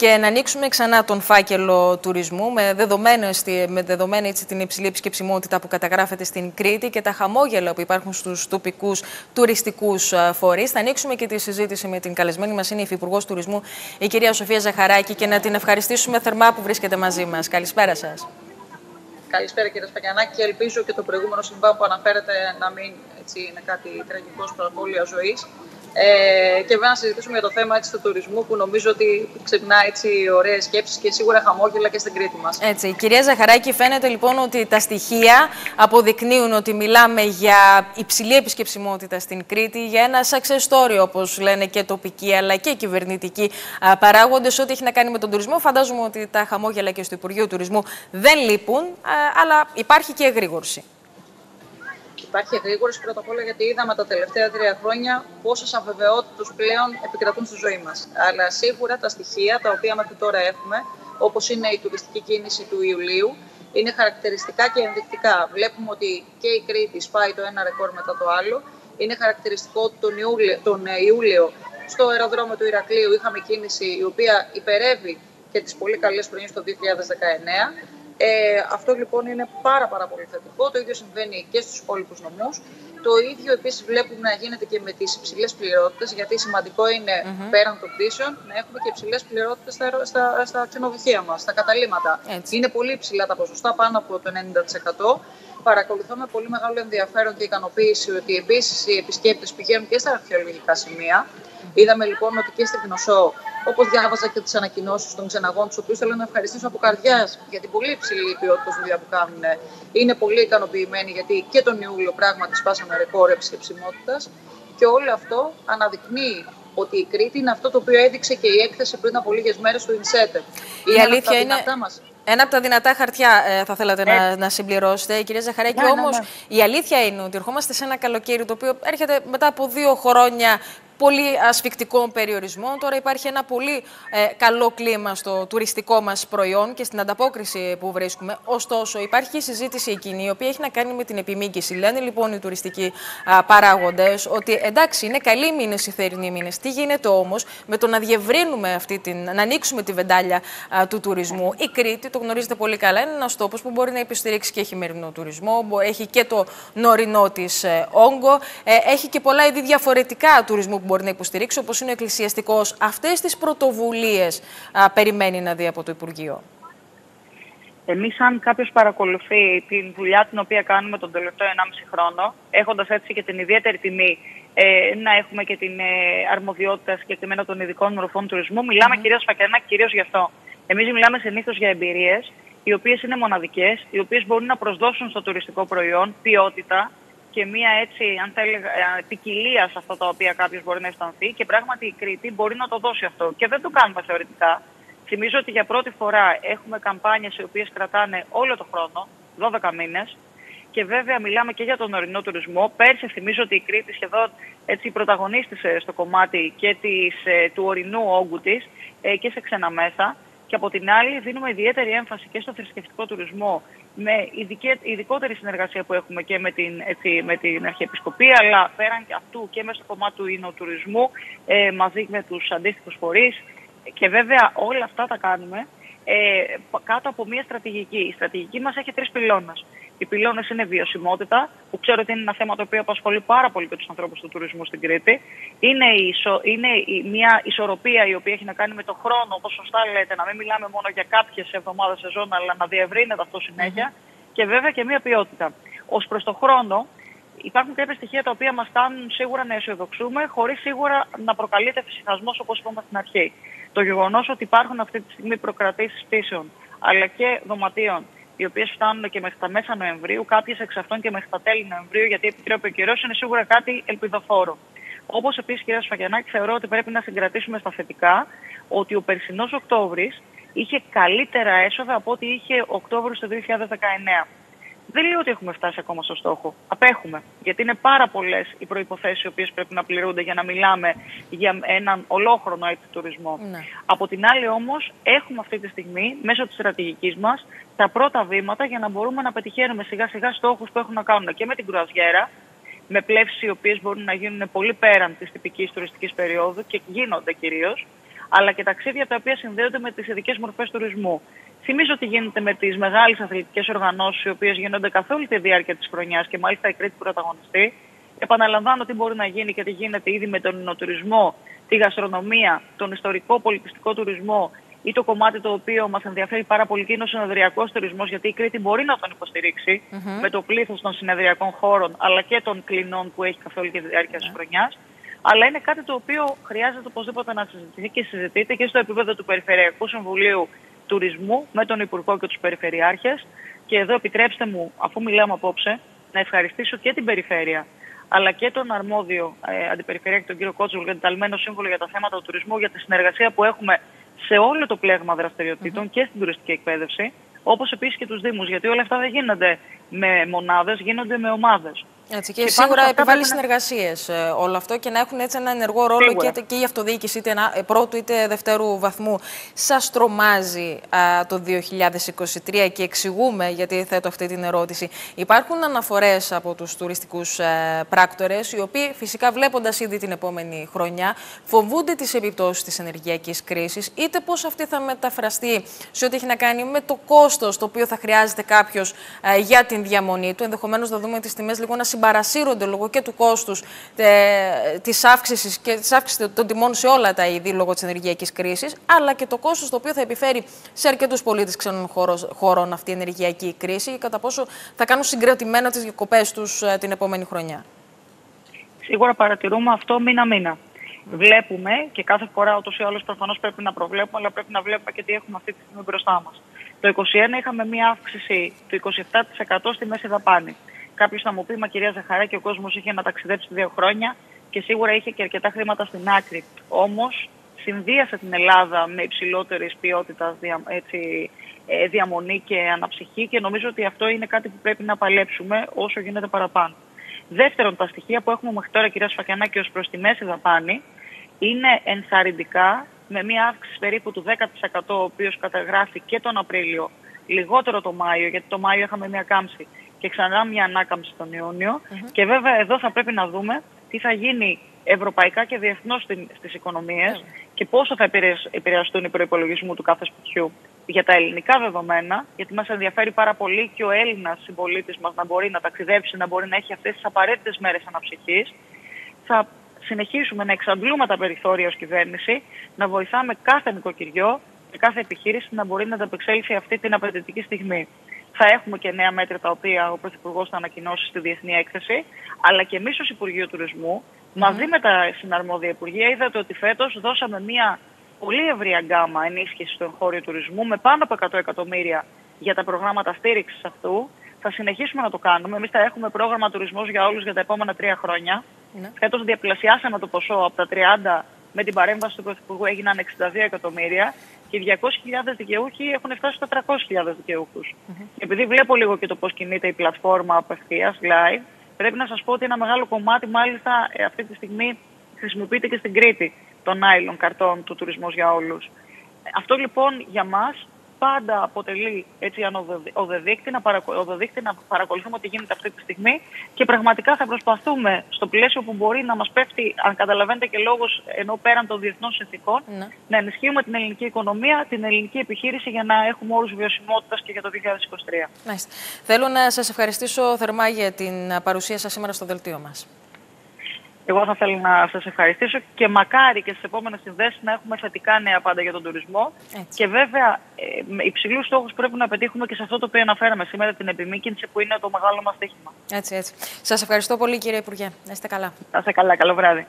και να ανοίξουμε ξανά τον φάκελο τουρισμού με, με δεδομένη έτσι, την υψηλή επισκεψιμότητα που καταγράφεται στην Κρήτη και τα χαμόγελα που υπάρχουν στους τοπικούς τουριστικούς φορείς. Θα ανοίξουμε και τη συζήτηση με την καλεσμένη μας, είναι η Υφυπουργός Τουρισμού, η κυρία Σοφία Ζαχαράκη, και να την ευχαριστήσουμε θερμά που βρίσκεται μαζί μας. Καλησπέρα σας. Καλησπέρα κύριε Σπαγιανάκη και ελπίζω και το προηγούμενο συμβάν που αναφέρεται να μην έτσι, είναι κάτι τραγικό στην απώλεια ζωής. Ε, και βέβαια να συζητήσουμε για το θέμα έτσι, του τουρισμού που νομίζω ότι ξυπνά έτσι ωραίες σκέψεις και σίγουρα χαμόγελα και στην Κρήτη μας. Έτσι, κυρία Ζαχαράκη, φαίνεται λοιπόν ότι τα στοιχεία αποδεικνύουν ότι μιλάμε για υψηλή επισκεψιμότητα στην Κρήτη, για ένα success story όπως λένε και τοπικοί αλλά και κυβερνητικοί παράγοντες, ό,τι έχει να κάνει με τον τουρισμό. Φαντάζομαι ότι τα χαμόγελα και στο Υπουργείο Τουρισμού δεν λείπουν, αλλά υπάρχει και εγρήγορση υπάρχει γρήγορη πρώτα απ' όλα γιατί είδαμε τα τελευταία τρία χρόνια πόσες αβεβαιότητες πλέον επικρατούν στη ζωή μας. Αλλά σίγουρα τα στοιχεία τα οποία μέχρι τώρα έχουμε, όπως είναι η τουριστική κίνηση του Ιουλίου, είναι χαρακτηριστικά και ενδεικτικά. Βλέπουμε ότι και η Κρήτη σπάει το ένα ρεκόρ μετά το άλλο. Είναι χαρακτηριστικό ότι τον Ιούλιο, τον Ιούλιο στο αεροδρόμιο του Ηρακλείου είχαμε κίνηση η οποία υπερεύει και τις πολύ καλές χρονιές το 2019. Ε, αυτό λοιπόν είναι πάρα, πάρα πολύ θετικό. Το ίδιο συμβαίνει και στους υπόλοιπους νομούς. Το ίδιο επίσης βλέπουμε να γίνεται και με τις υψηλές πληρότητες, γιατί σημαντικό είναι mm-hmm. πέραν των πτήσεων να έχουμε και υψηλές πληρότητες στα, στα, στα ξενοδοχεία μας, στα καταλήμματα. Είναι πολύ υψηλά τα ποσοστά, πάνω από το 90%. Παρακολουθώ με πολύ μεγάλο ενδιαφέρον και ικανοποίηση ότι επίσης οι επισκέπτες πηγαίνουν και στα αρχαιολογικά σημεία. Είδαμε λοιπόν ότι και στη Γνωσό Όπως διάβαζα και τις ανακοινώσεις των ξεναγών, τους οποίους θέλω να ευχαριστήσω από καρδιάς για την πολύ υψηλή ποιότητα δουλειά που κάνουν. Είναι πολύ ικανοποιημένοι γιατί και τον Ιούλιο πράγματι σπάσαμε ρεκόρ επισκεψιμότητας. Και όλο αυτό αναδεικνύει ότι η Κρήτη είναι αυτό το οποίο έδειξε και η έκθεση πριν από λίγες μέρες του Ινσέτερ. Η αλήθεια είναι. Ένα από τα δυνατά χαρτιά ε, θα θέλατε να, να συμπληρώσετε, κυρία Ζαχαρέκη. Ναι, Όμως ναι, ναι. η αλήθεια είναι ότι ερχόμαστε σε ένα καλοκαίρι το οποίο έρχεται μετά από δύο χρόνια πολύ ασφικτικών περιορισμών. Τώρα υπάρχει ένα πολύ ε, καλό κλίμα στο τουριστικό μας προϊόν και στην ανταπόκριση που βρίσκουμε. Ωστόσο, υπάρχει η συζήτηση εκείνη, η οποία έχει να κάνει με την επιμήκυση. Λένε λοιπόν οι τουριστικοί παράγοντες ότι εντάξει, είναι καλοί μήνες οι θερινοί μήνες. Τι γίνεται όμως με το να διευρύνουμε αυτή την. να ανοίξουμε τη βεντάλια του τουρισμού; Η Κρήτη, το γνωρίζετε πολύ καλά, είναι ένας τόπος που μπορεί να υποστηρίξει και χειμερινό τουρισμό, έχει και το νωρινό της ε, όγκο, ε, έχει και πολλά είδη διαφορετικά τουρισμού μπορεί να υποστηρίξει, όπως είναι ο εκκλησιαστικός, αυτές τις πρωτοβουλίες περιμένει να δει από το Υπουργείο; Εμείς, αν κάποιος παρακολουθεί τη δουλειά την οποία κάνουμε τον τελευταίο 1,5 χρόνο, έχοντας έτσι και την ιδιαίτερη τιμή ε, να έχουμε και την ε, αρμοδιότητα συγκεκριμένα των ειδικών μορφών τουρισμού, μιλάμε mm. κυρίως φακένα κυρίως γι' αυτό. Εμείς μιλάμε συνήθως για εμπειρίες, οι οποίες είναι μοναδικές, οι οποίες μπορούν να προσδώσουν στο τουριστικό προϊόν ποιότητα, και μία έτσι, αν θέλει, ε, ποικιλία σε αυτά τα οποία κάποιος μπορεί να αισθανθεί και πράγματι η Κρήτη μπορεί να το δώσει αυτό. Και δεν το κάνουμε θεωρητικά. Θυμίζω ότι για πρώτη φορά έχουμε καμπάνιες οι οποίες κρατάνε όλο το χρόνο, 12 μήνες, και βέβαια μιλάμε και για τον ορεινό τουρισμό. Πέρσι θυμίζω ότι η Κρήτη σχεδόν έτσι πρωταγωνίστησε στο κομμάτι και της, ε, του ορεινού όγκου της ε, και σε ξένα μέσα. Και από την άλλη δίνουμε ιδιαίτερη έμφαση και στο θρησκευτικό τουρισμό με ειδικότερη συνεργασία που έχουμε και με την, έτσι, με την Αρχιεπισκοπία, αλλά πέραν και αυτού και μέσα στο κομμάτι του ινοτουρισμού, ε, μαζί με τους αντίστοιχους φορείς. Και βέβαια όλα αυτά τα κάνουμε ε, κάτω από μια στρατηγική. Η στρατηγική μας έχει τρεις πυλώνες. Οι πυλώνε είναι βιωσιμότητα, που ξέρω ότι είναι ένα θέμα το οποίο απασχολεί πάρα πολύ και τους ανθρώπους του τουρισμού στην Κρήτη. Είναι, η, είναι η, μια ισορροπία η οποία έχει να κάνει με το χρόνο, όπως σωστά λέτε, να μην μιλάμε μόνο για κάποιες εβδομάδες σεζόν, αλλά να διευρύνεται αυτό συνέχεια. Και βέβαια και μια ποιότητα. Ω προς το χρόνο, υπάρχουν κάποια στοιχεία τα οποία μας κάνουν σίγουρα να αισιοδοξούμε, χωρίς σίγουρα να προκαλείται φυσικασμός όπως είπαμε στην αρχή. Το γεγονός ότι υπάρχουν αυτή τη στιγμή προκρατήσεις πτήσεων αλλά και δωματίων οι οποίες φτάνουν και μέχρι τα μέσα Νοεμβρίου, κάποιες εξ αυτών και μέχρι τα τέλη Νοεμβρίου, γιατί επιτρέπει ο καιρός, είναι σίγουρα κάτι ελπιδοφόρο. Όπως επίσης, κυρία Σφαγιανάκη, θεωρώ ότι πρέπει να συγκρατήσουμε στα θετικά ότι ο περσινός Οκτώβρης είχε καλύτερα έσοδα από ό,τι είχε Οκτώβριο του 2019. Δεν λέω ότι έχουμε φτάσει ακόμα στο στόχο. Απέχουμε. Γιατί είναι πάρα πολλές οι προποθέσει οι οποίες πρέπει να πληρούνται για να μιλάμε για έναν ολόχρονο έτσι τουρισμό. Ναι. Από την άλλη, όμως, έχουμε αυτή τη στιγμή μέσω της στρατηγικής μας τα πρώτα βήματα για να μπορούμε να πετυχαίνουμε σιγά σιγά στόχους που έχουν να κάνουν και με την κρουαζιέρα, με πλεύσεις οι οποίες μπορούν να γίνουν πολύ πέραν της τυπικής τουριστικής περίοδου και γίνονται κυρίως, αλλά και ταξίδια τα οποία συνδέονται με τις ειδικές μορφές τουρισμού. Θυμίζω ότι γίνεται με τις μεγάλες αθλητικές οργανώσεις, οι οποίες γίνονται καθ' όλη τη διάρκεια της χρονιάς και μάλιστα η Κρήτη πρωταγωνιστή. Επαναλαμβάνω τι μπορεί να γίνει και τι γίνεται ήδη με τον τουρισμό, τη γαστρονομία, τον ιστορικό πολιτιστικό τουρισμό ή το κομμάτι το οποίο μας ενδιαφέρει πάρα πολύ και είναι ο συνεδριακός τουρισμός, γιατί η Κρήτη μπορεί να τον υποστηριξει με το πλήθος των συνεδριακών χώρων αλλά και των κλινών που έχει καθ' όλη τη διάρκεια της χρονιάς. Αλλά είναι κάτι το οποίο χρειάζεται οπωσδήποτε να συζητηθεί και συζητείται και στο επίπεδο του Περιφερειακού Συμβουλίου Τουρισμού με τον Υπουργό και τους Περιφερειάρχες. Και εδώ επιτρέψτε μου, αφού μιλάμε απόψε, να ευχαριστήσω και την Περιφέρεια αλλά και τον αρμόδιο ε, αντιπεριφερειάρχη, τον κύριο Κότσουλ, ενταλμένο σύμβολο για τα θέματα του τουρισμού, για τη συνεργασία που έχουμε σε όλο το πλέγμα δραστηριοτήτων και στην τουριστική εκπαίδευση, όπως επίσης και τους Δήμους. Γιατί όλα αυτά δεν γίνονται με μονάδες, γίνονται με ομάδες. Έτσι, και, και σίγουρα επιβάλλει να... συνεργασίες ε, όλο αυτό και να έχουν έτσι ένα ενεργό ρόλο και, και η αυτοδιοίκηση είτε ένα, ε, πρώτου είτε δευτέρου βαθμού. Σας τρομάζει α, το 2023 και εξηγούμε γιατί θέτω αυτή την ερώτηση. Υπάρχουν αναφορές από τους τουριστικούς ε, πράκτορες, οι οποίοι φυσικά βλέποντας ήδη την επόμενη χρονιά φοβούνται τις επιπτώσεις της ενεργειακής κρίσης, είτε πώς αυτή θα μεταφραστεί σε ό,τι έχει να κάνει με το κόστος το οποίο θα χρειάζεται κάποιος για την διαμονή του. Ενδεχομένως να δούμε τις τιμές λίγο να συμπαρασύρονται λόγω και του κόστους ε, της αύξησης και της αύξησης των τιμών σε όλα τα είδη λόγω της ενεργειακής κρίσης, αλλά και το κόστος το οποίο θα επιφέρει σε αρκετούς πολίτες ξένων χωρών αυτή η ενεργειακή κρίση, κατά πόσο θα κάνουν συγκρατημένα τις διακοπές τους ε, την επόμενη χρονιά. Σίγουρα παρατηρούμε αυτό μήνα-μήνα. Βλέπουμε και κάθε φορά ούτως ή άλλως προφανώς πρέπει να προβλέπουμε, αλλά πρέπει να βλέπουμε και τι έχουμε αυτή τη στιγμή μπροστά μας. Το 2021 είχαμε μία αύξηση του 27% στη μέση δαπάνη. Κάποιος θα μου πει, Μα κυρία Ζαχαράκη, ο κόσμος είχε να ταξιδέψει δύο χρόνια και σίγουρα είχε και αρκετά χρήματα στην άκρη. Όμως συνδύασε την Ελλάδα με υψηλότερης ποιότητας ε, διαμονή και αναψυχή και νομίζω ότι αυτό είναι κάτι που πρέπει να παλέψουμε όσο γίνεται παραπάνω. Δεύτερον, τα στοιχεία που έχουμε μέχρι τώρα, κυρία Σφακιανάκη, ως προς τη μέση δαπάνη, είναι ενθαρρυντικά με μια αύξηση περίπου του 10% ο οποίος καταγράφει και τον Απρίλιο, λιγότερο το Μάιο, γιατί το Μάιο είχαμε μια κάμψη και ξανά μια ανάκαμψη τον Ιούνιο. Και βέβαια εδώ θα πρέπει να δούμε τι θα γίνει ευρωπαϊκά και διεθνώς στις οικονομίες και πόσο θα επηρεαστούν οι προπολογισμού του κάθε σπιτιού για τα ελληνικά δεδομένα, γιατί μας ενδιαφέρει πάρα πολύ και ο Έλληνας συμπολίτης μας να μπορεί να ταξιδέψει, να μπορεί να έχει αυτές τις απαραίτητες μέρες αναψυχής. Θα συνεχίσουμε να εξαντλούμε τα περιθώρια ως κυβέρνηση, να βοηθάμε κάθε νοικοκυριό και κάθε επιχείρηση να μπορεί να ανταπεξέλθει αυτή την απαιτητική στιγμή. Θα έχουμε και νέα μέτρα τα οποία ο Πρωθυπουργός θα ανακοινώσει στη Διεθνή Έκθεση, αλλά και εμείς ως Υπουργείο Τουρισμού, μαζί με τα συναρμόδια Υπουργεία, είδατε ότι φέτος δώσαμε μια πολύ ευρία γκάμα ενίσχυσης του εγχώριου τουρισμού με πάνω από 100 εκατομμύρια για τα προγράμματα στήριξης αυτού. Θα συνεχίσουμε να το κάνουμε. Εμείς θα έχουμε πρόγραμμα τουρισμός για όλους για τα επόμενα τρία χρόνια. Ναι. Φέτος διαπλασιάσαμε το ποσό από τα 30 με την παρέμβαση του Πρωθυπουργού έγιναν 62 εκατομμύρια και 200.000 δικαιούχοι έχουν φτάσει στα 300.000 δικαιούχους. Mm-hmm. Επειδή βλέπω λίγο και το πώς κινείται η πλατφόρμα απευθείας, live, πρέπει να σας πω ότι ένα μεγάλο κομμάτι, μάλιστα, ε, αυτή τη στιγμή χρησιμοποιείται και στην Κρήτη των άειλων καρτών του τουρισμού για όλους. Αυτό λοιπόν για μας πάντα αποτελεί έτσι, οδεδείκτη, να, οδεδείκτη να παρακολουθούμε τι γίνεται αυτή τη στιγμή και πραγματικά θα προσπαθούμε στο πλαίσιο που μπορεί να μας πέφτει, αν καταλαβαίνετε και λόγος ενώ πέραν των διεθνών συνθήκων, ναι. να ενισχύουμε την ελληνική οικονομία, την ελληνική επιχείρηση για να έχουμε όρους βιωσιμότητας και για το 2023. Μάλιστα. Θέλω να σας ευχαριστήσω θερμά για την παρουσία σας σήμερα στο δελτίο μας. Εγώ θα θέλω να σας ευχαριστήσω και μακάρι και στις επόμενες συνδέσεις να έχουμε θετικά νέα πάντα για τον τουρισμό. Έτσι. Και βέβαια, ε, με υψηλούς στόχους πρέπει να πετύχουμε και σε αυτό το οποίο αναφέραμε σήμερα, την επιμήκυνση που είναι το μεγάλο μας στοίχημα. Έτσι, έτσι. Σας ευχαριστώ πολύ, κύριε Υπουργέ. Να είστε καλά. Να είστε καλά. Καλό βράδυ.